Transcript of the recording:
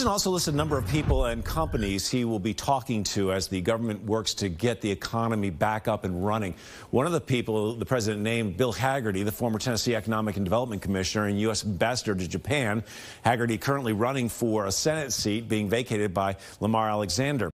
president also lists a number of people and companies he will be talking to as the government works to get the economy back up and running. One of the people the president named, Bill Hagerty, the former Tennessee Economic and Development Commissioner and U.S. Ambassador to Japan. Hagerty currently running for a Senate seat being vacated by Lamar Alexander.